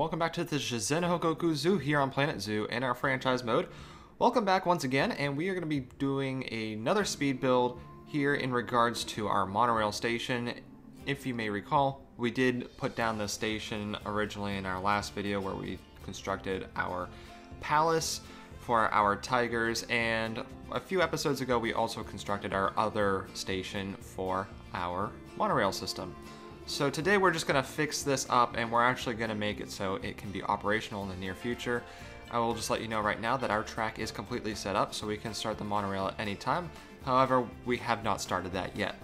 welcome back to the Shizen Hogo-Ku Zoo here on Planet Zoo in our franchise mode. Welcome back once again, and we are going to be doing another speed build here in regards to our monorail station. If you may recall, we did put down the station originally in our last video where we constructed our palace for our tigers, and a few episodes ago we also constructed our other station for our monorail system. So today we're just to fix this up and we're actually to make it so it can be operational in the near future. I will just let you know right now that our track is completely set up so we can start the monorail at any time. However, we have not started that yet.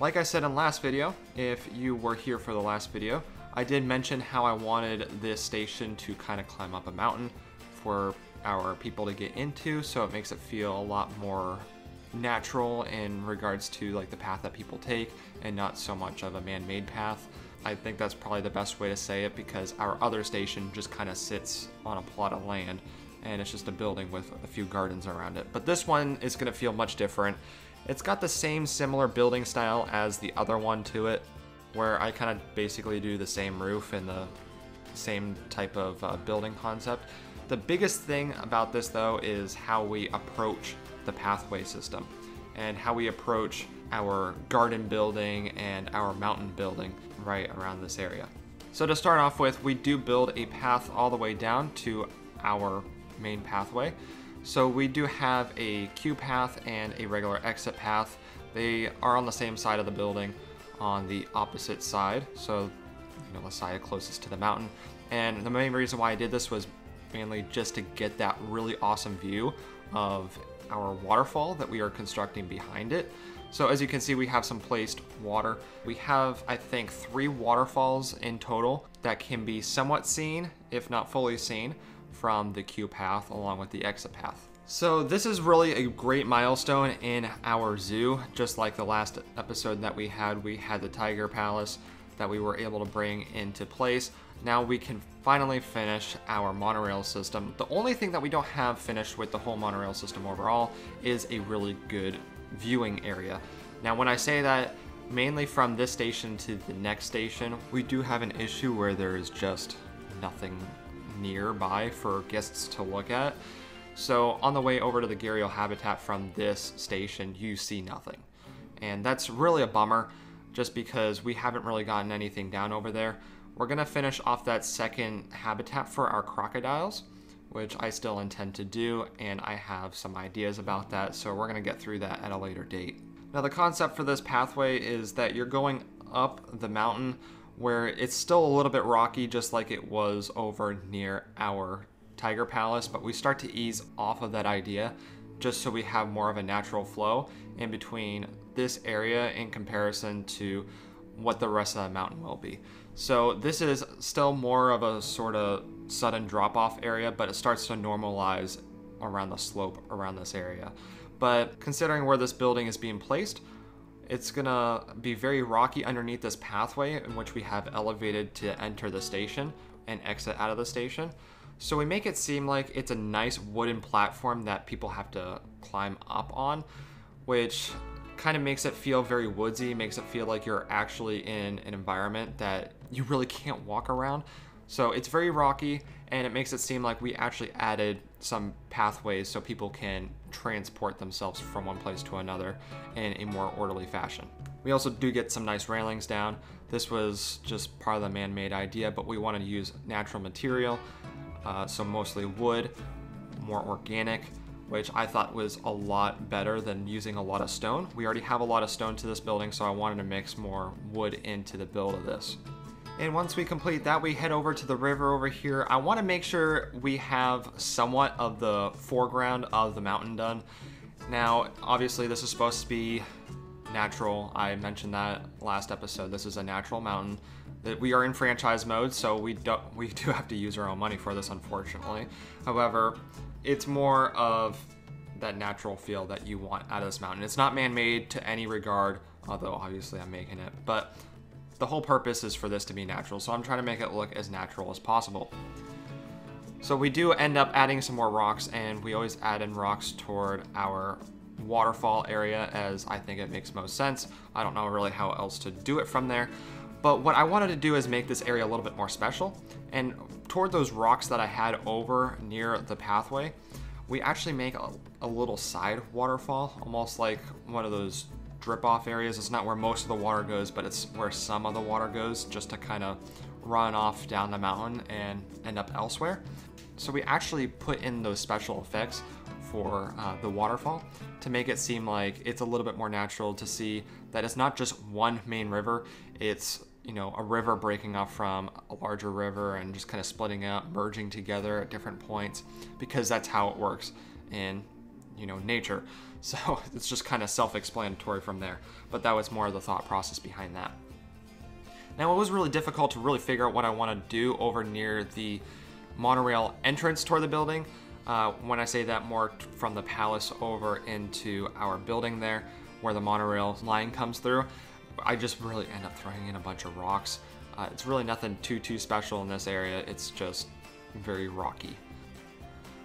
Like I said in last video, if you were here for the last video, I did mention how I wanted this station to kind of climb up a mountain for our people to get into so it makes it feel a lot more natural in regards to like the path that people take and not so much of a man-made path. I think that's probably the best way to say it because our other station just kind of sits on a plot of land and it's just a building with a few gardens around it. But this one is going to feel much different. It's got the same similar building style as the other one to it, where I kind of basically do the same roof and the same type of uh, building concept. The biggest thing about this though is how we approach the pathway system and how we approach our garden building and our mountain building right around this area. So to start off with, we do build a path all the way down to our main pathway. So we do have a queue path and a regular exit path. They are on the same side of the building on the opposite side. So, you know, the side closest to the mountain. And the main reason why I did this was mainly just to get that really awesome view of our waterfall that we are constructing behind it. So as you can see, we have some placed water. We have, I think, three waterfalls in total that can be somewhat seen, if not fully seen, from the queue path along with the exit path. So this is really a great milestone in our zoo. Just like the last episode that we had, we had the Tiger Palace that we were able to bring into place. Now we can finally finish our monorail system. The only thing that we don't have finished with the whole monorail system overall is a really good viewing area. Now when I say that, mainly from this station to the next station, we do have an issue where there is just nothing nearby for guests to look at. So on the way over to the Gharial habitat from this station, you see nothing. And that's really a bummer just because we haven't really gotten anything down over there. We're gonna finish off that second habitat for our crocodiles, which I still intend to do, and I have some ideas about that, so we're gonna get through that at a later date. Now the concept for this pathway is that you're going up the mountain where it's still a little bit rocky just like it was over near our Tiger Palace, but we start to ease off of that idea just so we have more of a natural flow in between this area in comparison to what the rest of the mountain will be. So this is still more of a sort of sudden drop off area, but it starts to normalize around the slope around this area. But considering where this building is being placed, it's gonna be very rocky underneath this pathway in which we have elevated to enter the station and exit out of the station. So we make it seem like it's a nice wooden platform that people have to climb up on, which kind of makes it feel very woodsy, makes it feel like you're actually in an environment that you really can't walk around. So it's very rocky and it makes it seem like we actually added some pathways so people can transport themselves from one place to another in a more orderly fashion. We also do get some nice railings down. This was just part of the man-made idea, but we wanted to use natural material, uh, so mostly wood, more organic, which I thought was a lot better than using a lot of stone. We already have a lot of stone to this building, so I wanted to mix more wood into the build of this. And once we complete that, we head over to the river over here. I want to make sure we have somewhat of the foreground of the mountain done. Now, obviously this is supposed to be natural. I mentioned that last episode. This is a natural mountain. We are in franchise mode, so we don't we do have to use our own money for this, unfortunately. However, it's more of that natural feel that you want out of this mountain. It's not man-made to any regard, although obviously I'm making it, but the whole purpose is for this to be natural, so I'm trying to make it look as natural as possible. So we do end up adding some more rocks, and we always add in rocks toward our waterfall area as I think it makes most sense. I don't know really how else to do it from there. But what I wanted to do is make this area a little bit more special. And toward those rocks that I had over near the pathway, we actually make a, a little side waterfall, almost like one of those drip off areas. It's not where most of the water goes, but it's where some of the water goes just to kind of run off down the mountain and end up elsewhere. So we actually put in those special effects for uh, the waterfall to make it seem like it's a little bit more natural to see that it's not just one main river, it's you know a river breaking off from a larger river and just kind of splitting out, merging together at different points because that's how it works in you know nature. So it's just kind of self-explanatory from there. But that was more of the thought process behind that. Now it was really difficult to really figure out what I want to do over near the monorail entrance toward the building. Uh, when I say that more from the palace over into our building there, where the monorail line comes through, I just really end up throwing in a bunch of rocks. Uh, it's really nothing too, too special in this area. It's just very rocky.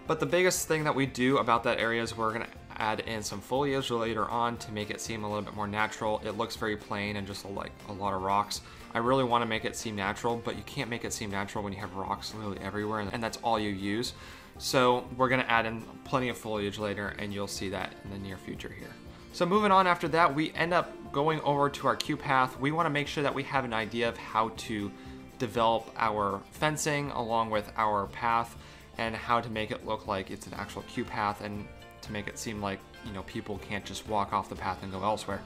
But the biggest thing that we do about that area is we're gonna add in some foliage later on to make it seem a little bit more natural. It looks very plain and just like a lot of rocks. I really want to make it seem natural, but you can't make it seem natural when you have rocks literally everywhere and that's all you use. So we're gonna add in plenty of foliage later and you'll see that in the near future here. So moving on after that, we end up going over to our queue path. We wanna make sure that we have an idea of how to develop our fencing along with our path and how to make it look like it's an actual queue path and to make it seem like, you know, people can't just walk off the path and go elsewhere.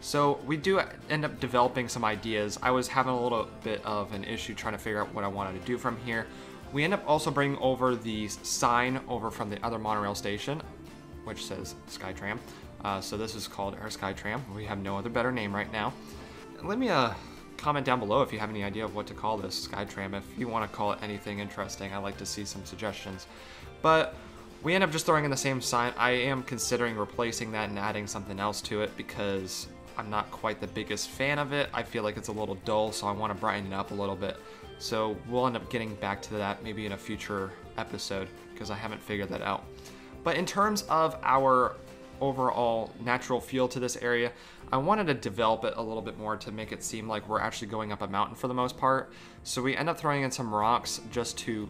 So we do end up developing some ideas. I was having a little bit of an issue trying to figure out what I wanted to do from here. We end up also bringing over the sign over from the other monorail station, which says Skytram. Uh, so this is called our Skytram. We have no other better name right now. Let me uh, comment down below if you have any idea of what to call this Skytram. If you want to call it anything interesting, I'd like to see some suggestions. But we end up just throwing in the same sign. I am considering replacing that and adding something else to it because I'm not quite the biggest fan of it. I feel like it's a little dull, so I want to brighten it up a little bit. So we'll end up getting back to that maybe in a future episode because I haven't figured that out. But in terms of our overall natural feel to this area, I wanted to develop it a little bit more to make it seem like we're actually going up a mountain for the most part. So we end up throwing in some rocks just to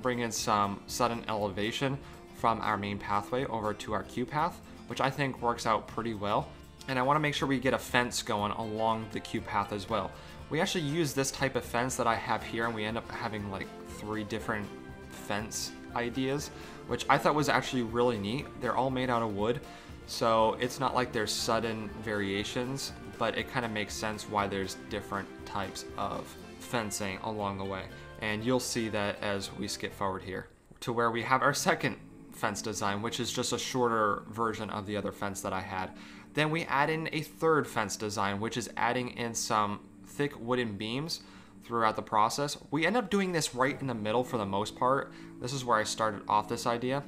bring in some sudden elevation from our main pathway over to our queue path, which I think works out pretty well. And I want to make sure we get a fence going along the queue path as well. We actually use this type of fence that I have here and we end up having like three different fence ideas, which I thought was actually really neat. They're all made out of wood, so it's not like there's sudden variations, but it kind of makes sense why there's different types of fencing along the way. And you'll see that as we skip forward here to where we have our second fence design, which is just a shorter version of the other fence that I had. Then we add in a third fence design, which is adding in some thick wooden beams throughout the process. We end up doing this right in the middle for the most part. This is where I started off this idea,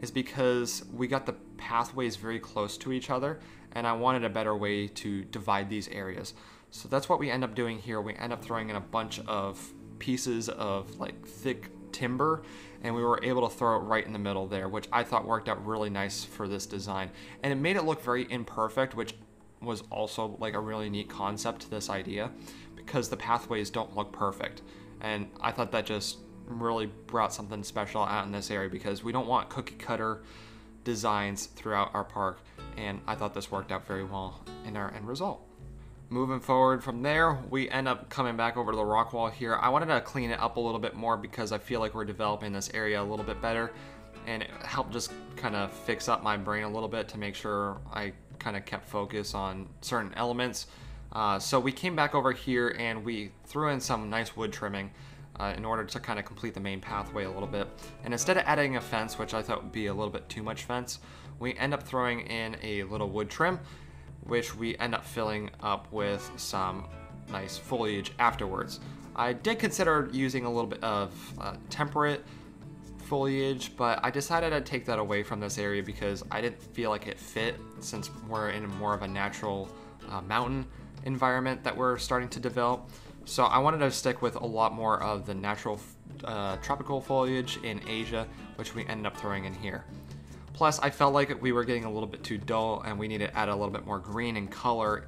is because we got the pathways very close to each other and I wanted a better way to divide these areas. So that's what we end up doing here. We end up throwing in a bunch of pieces of like thick timber and we were able to throw it right in the middle there, which I thought worked out really nice for this design. And it made it look very imperfect, which was also like a really neat concept to this idea because the pathways don't look perfect. And I thought that just really brought something special out in this area because we don't want cookie cutter designs throughout our park. And I thought this worked out very well in our end result. Moving forward from there, we end up coming back over to the rock wall here. I wanted to clean it up a little bit more because I feel like we're developing this area a little bit better and it helped just kind of fix up my brain a little bit to make sure I kind of kept focus on certain elements. Uh, so we came back over here and we threw in some nice wood trimming uh, in order to kind of complete the main pathway a little bit. And instead of adding a fence, which I thought would be a little bit too much fence, we end up throwing in a little wood trim, which we end up filling up with some nice foliage afterwards. I did consider using a little bit of uh, temperate foliage, but I decided I'd take that away from this area because I didn't feel like it fit since we're in more of a natural uh, mountain environment that we're starting to develop. So I wanted to stick with a lot more of the natural uh, tropical foliage in Asia, which we ended up throwing in here. Plus, I felt like we were getting a little bit too dull and we needed to add a little bit more green and color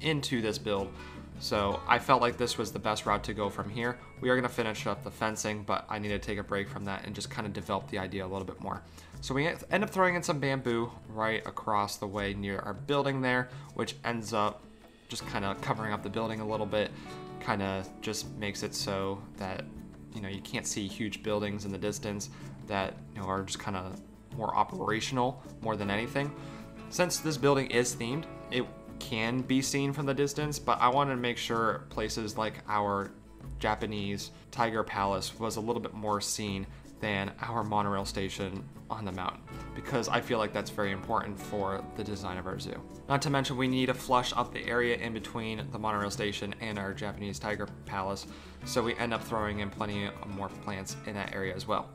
into this build. So I felt like this was the best route to go from here. We are gonna finish up the fencing, but I need to take a break from that and just kind of develop the idea a little bit more. So we end up throwing in some bamboo right across the way near our building there, which ends up just kind of covering up the building a little bit, kind of just makes it so that you know you can't see huge buildings in the distance that you know are just kind of more operational more than anything. Since this building is themed, it can be seen from the distance, but I wanted to make sure places like our Japanese Tiger Palace was a little bit more seen than our monorail station on the mountain because I feel like that's very important for the design of our zoo. Not to mention we need to flush up the area in between the monorail station and our Japanese Tiger Palace so we end up throwing in plenty of more plants in that area as well.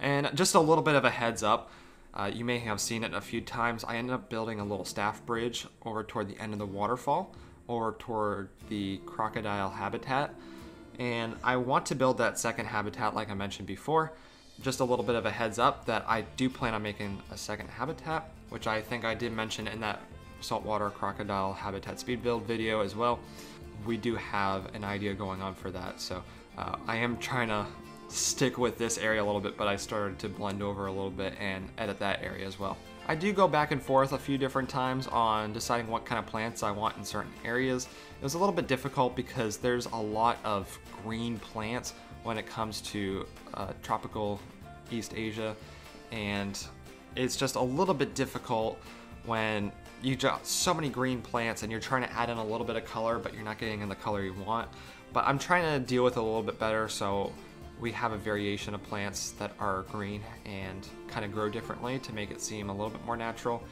And just a little bit of a heads up, uh, you may have seen it a few times. I ended up building a little staff bridge over toward the end of the waterfall, over toward the crocodile habitat. And I want to build that second habitat like I mentioned before. Just a little bit of a heads up that I do plan on making a second habitat, which I think I did mention in that saltwater crocodile habitat speed build video as well. We do have an idea going on for that, so uh, I am trying to stick with this area a little bit, but I started to blend over a little bit and edit that area as well. I do go back and forth a few different times on deciding what kind of plants I want in certain areas. It was a little bit difficult because there's a lot of green plants when it comes to uh, tropical East Asia, and it's just a little bit difficult when you got so many green plants and you're trying to add in a little bit of color, but you're not getting in the color you want. But I'm trying to deal with it a little bit better, so we have a variation of plants that are green and kind of grow differently to make it seem a little bit more natural.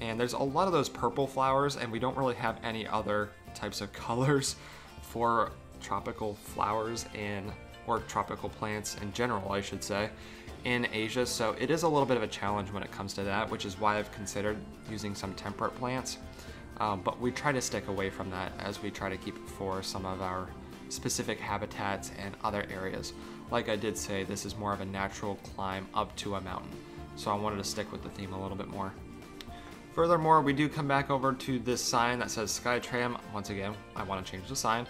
And there's a lot of those purple flowers and we don't really have any other types of colors for tropical flowers and or tropical plants in general, I should say, in Asia. So it is a little bit of a challenge when it comes to that, which is why I've considered using some temperate plants. Um, but we try to stick away from that as we try to keep it for some of our specific habitats and other areas. Like I did say, this is more of a natural climb up to a mountain, so I wanted to stick with the theme a little bit more. Furthermore, we do come back over to this sign that says Skytram. Once again, I want to change the sign.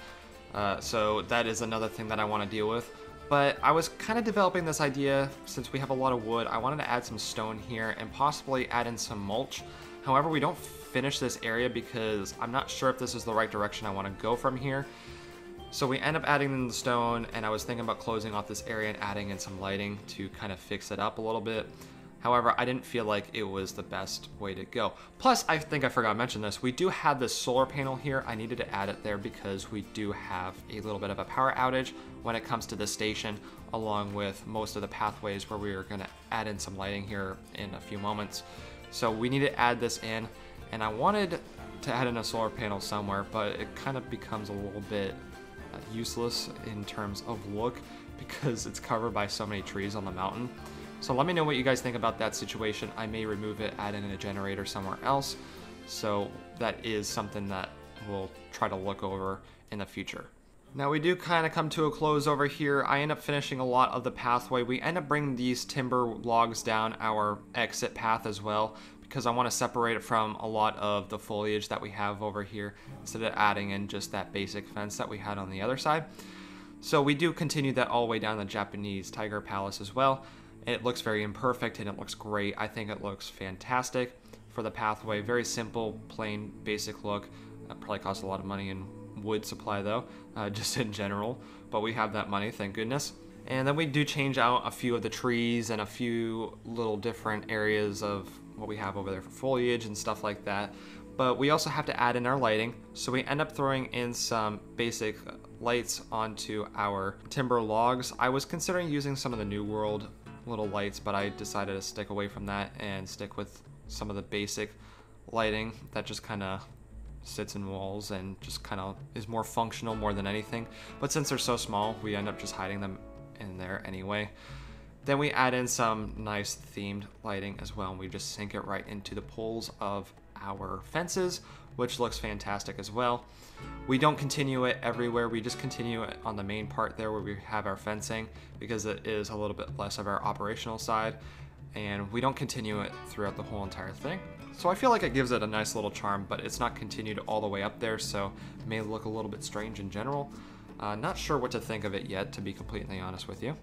Uh, so that is another thing that I want to deal with. But I was kind of developing this idea, since we have a lot of wood, I wanted to add some stone here and possibly add in some mulch. However, we don't finish this area because I'm not sure if this is the right direction I want to go from here. So we end up adding in the stone, and I was thinking about closing off this area and adding in some lighting to kind of fix it up a little bit. However, I didn't feel like it was the best way to go. Plus, I think I forgot to mention this, we do have this solar panel here. I needed to add it there because we do have a little bit of a power outage when it comes to the station, along with most of the pathways where we are gonna add in some lighting here in a few moments. So we need to add this in, and I wanted to add in a solar panel somewhere, but it kind of becomes a little bit useless in terms of look because it's covered by so many trees on the mountain. So let me know what you guys think about that situation. I may remove it, add in a generator somewhere else. So that is something that we'll try to look over in the future. Now we do kind of come to a close over here. I end up finishing a lot of the pathway. We end up bringing these timber logs down our exit path as well because I want to separate it from a lot of the foliage that we have over here instead of adding in just that basic fence that we had on the other side. So we do continue that all the way down the Japanese Tiger Palace as well. It looks very imperfect and it looks great. I think it looks fantastic for the pathway. Very simple, plain, basic look. That probably costs a lot of money in wood supply though, uh, just in general. But we have that money, thank goodness. And then we do change out a few of the trees and a few little different areas of what we have over there for foliage and stuff like that. But we also have to add in our lighting, so we end up throwing in some basic lights onto our timber logs. I was considering using some of the New World little lights, but I decided to stick away from that and stick with some of the basic lighting that just kind of sits in walls and just kind of is more functional more than anything. But since they're so small, we end up just hiding them in there anyway. Then we add in some nice themed lighting as well, and we just sink it right into the poles of our fences, which looks fantastic as well. We don't continue it everywhere, we just continue it on the main part there where we have our fencing because it is a little bit less of our operational side. and we don't continue it throughout the whole entire thing. So I feel like it gives it a nice little charm, but it's not continued all the way up there, so it may look a little bit strange in general. Uh, not sure what to think of it yet, to be completely honest with you.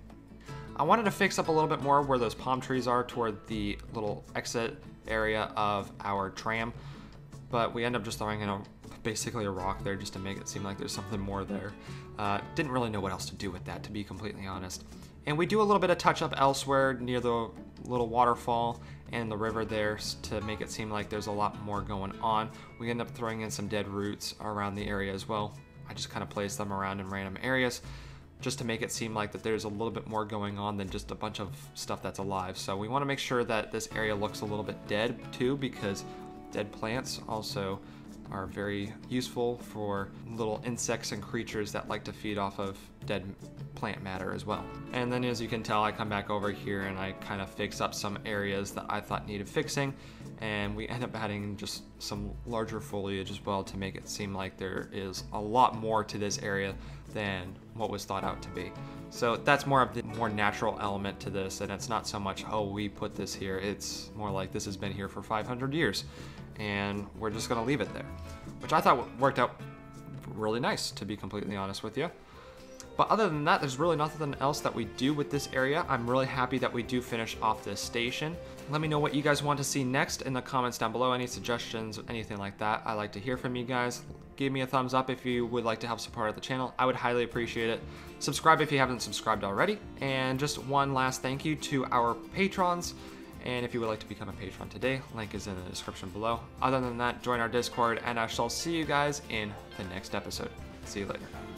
I wanted to fix up a little bit more where those palm trees are toward the little exit area of our tram, but we end up just throwing in a basically a rock there just to make it seem like there's something more there. Uh, didn't really know what else to do with that, to be completely honest. And we do a little bit of touch up elsewhere near the little waterfall and the river there to make it seem like there's a lot more going on. We end up throwing in some dead roots around the area as well. I just kind of place them around in random areas just to make it seem like that there's a little bit more going on than just a bunch of stuff that's alive. So we want to make sure that this area looks a little bit dead too because dead plants also are very useful for little insects and creatures that like to feed off of dead plant matter as well. And then as you can tell, I come back over here and I kind of fix up some areas that I thought needed fixing. And we end up adding just some larger foliage as well to make it seem like there is a lot more to this area than what was thought out to be. So that's more of the more natural element to this, and it's not so much, oh, we put this here. It's more like this has been here for 500 years and we're just gonna leave it there, which I thought worked out really nice, to be completely honest with you. But other than that, there's really nothing else that we do with this area. I'm really happy that we do finish off this station. Let me know what you guys want to see next in the comments down below. Any suggestions, anything like that. I like to hear from you guys. Give me a thumbs up if you would like to help support the channel. I would highly appreciate it. Subscribe if you haven't subscribed already. And just one last thank you to our patrons. And if you would like to become a patron today, link is in the description below. Other than that, join our Discord, and I shall see you guys in the next episode. See you later.